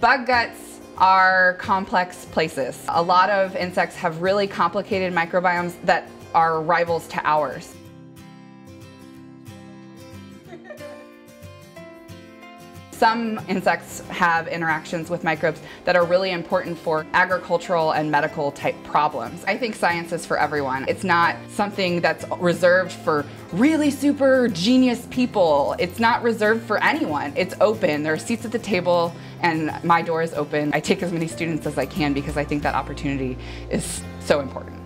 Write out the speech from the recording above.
Bug guts are complex places. A lot of insects have really complicated microbiomes that are rivals to ours. Some insects have interactions with microbes that are really important for agricultural and medical type problems. I think science is for everyone. It's not something that's reserved for really super genius people. It's not reserved for anyone. It's open. There are seats at the table and my door is open. I take as many students as I can because I think that opportunity is so important.